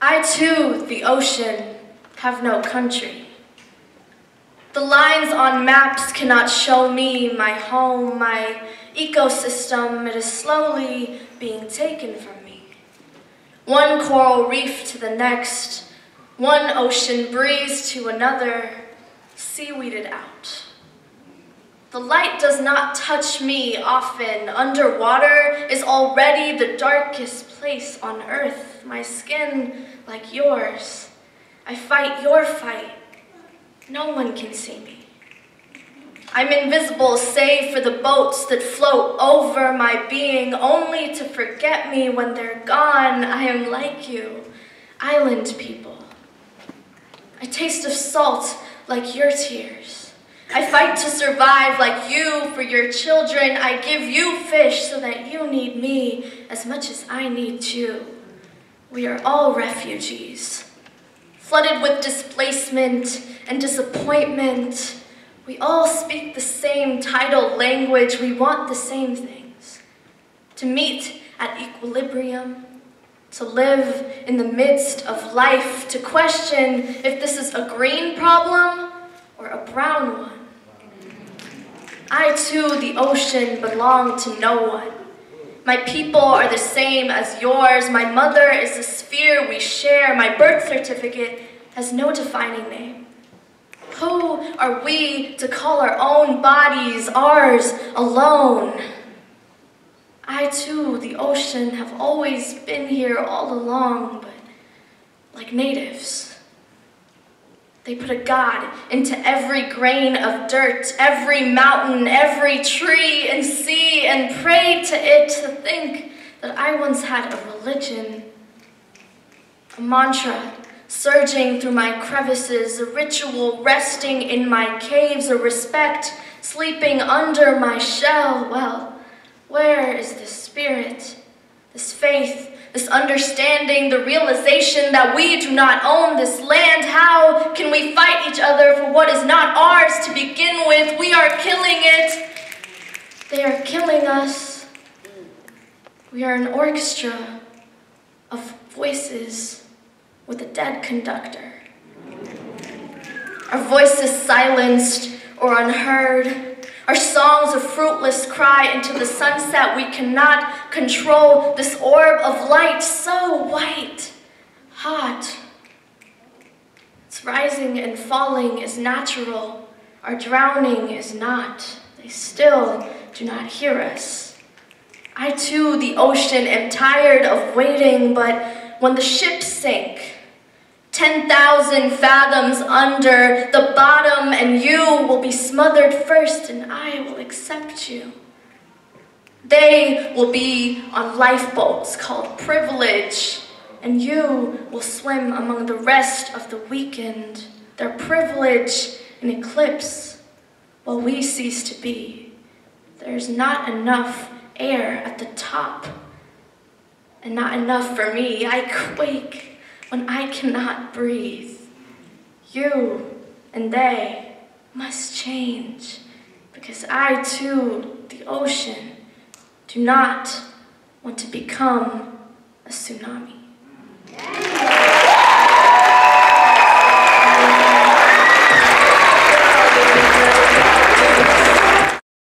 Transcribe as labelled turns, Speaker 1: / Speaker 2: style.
Speaker 1: I too, the ocean, have no country. The lines on maps cannot show me my home, my ecosystem. It is slowly being taken from me. One coral reef to the next, one ocean breeze to another, seaweeded out. The light does not touch me often. Underwater is already the darkest place on earth. My skin like yours. I fight your fight. No one can see me. I'm invisible save for the boats that float over my being, only to forget me when they're gone. I am like you, island people. I taste of salt like your tears. I fight to survive like you for your children. I give you fish so that you need me as much as I need you. We are all refugees, flooded with displacement and disappointment. We all speak the same tidal language. We want the same things. To meet at equilibrium, to live in the midst of life, to question if this is a green problem or a brown one. I too, the ocean, belong to no one. My people are the same as yours. My mother is the sphere we share. My birth certificate has no defining name. Who are we to call our own bodies ours alone? I too, the ocean, have always been here all along, but like natives. They put a God into every grain of dirt, every mountain, every tree and sea, and prayed to it to think that I once had a religion, a mantra surging through my crevices, a ritual resting in my caves, a respect sleeping under my shell. Well, where is this spirit, this faith, this understanding, the realization that we do not own this land. How can we fight each other for what is not ours to begin with? We are killing it. They are killing us. We are an orchestra of voices with a dead conductor. Our voices silenced or unheard. Our songs a fruitless cry into the sunset. We cannot control this orb of light so white, hot. Its rising and falling is natural. Our drowning is not. They still do not hear us. I too, the ocean, am tired of waiting, but when the ships sink, 10,000 fathoms under the bottom, and you will be smothered first, and I will accept you. They will be on lifeboats called privilege, and you will swim among the rest of the weakened, their privilege in eclipse, while we cease to be. There is not enough air at the top, and not enough for me. I quake when I cannot breathe. You and they must change because I too, the ocean, do not want to become a tsunami.